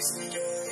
Christ.